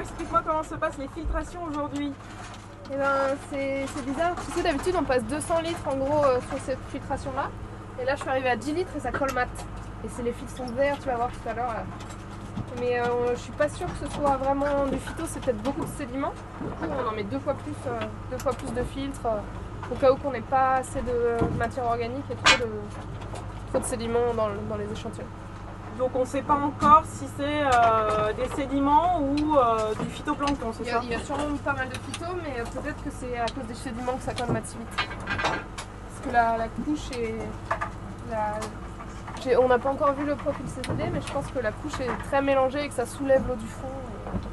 explique-moi comment se passent les filtrations aujourd'hui. Eh ben, c'est bizarre. Tu sais, d'habitude, on passe 200 litres en gros euh, sur cette filtration-là. Et là, je suis arrivée à 10 litres et ça colmate. Et c'est les fils sont verts, tu vas voir tout à l'heure. Mais euh, je suis pas sûre que ce soit vraiment du phyto, c'est peut-être beaucoup de sédiments. Du coup, on en met deux fois plus, euh, deux fois plus de filtres euh, au cas où qu'on n'ait pas assez de matière organique et trop de, sédiments dans les échantillons. Donc on ne sait pas encore si c'est euh, des sédiments ou euh, du phytoplancton, c'est Il y, ça? a, il y a sûrement pas mal de phyto, mais euh, peut-être que c'est à cause des sédiments que ça colmate si vite. Parce que la, la couche est. la- on n'a pas encore vu le profil CCD, mais je pense que la couche est très mélangée et que ça soulève l'eau du fond. Marqué,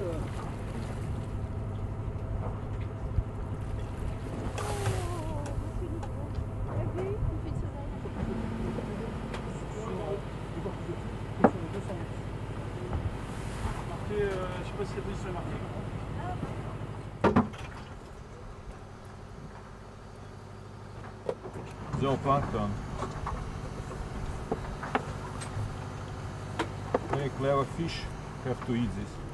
euh, je sais pas si la position est marquée. Zooplankton. Very clever fish have to eat this.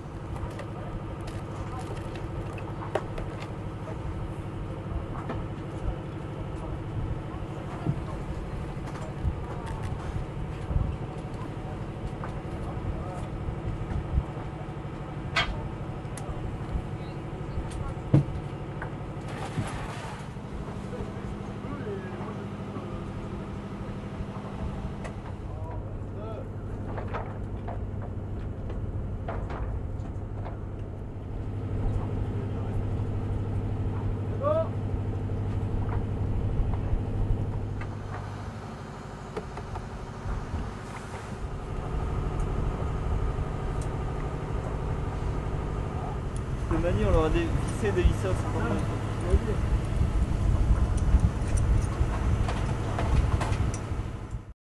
De manie, on leur a vissé des visseurs, c'est pas mal.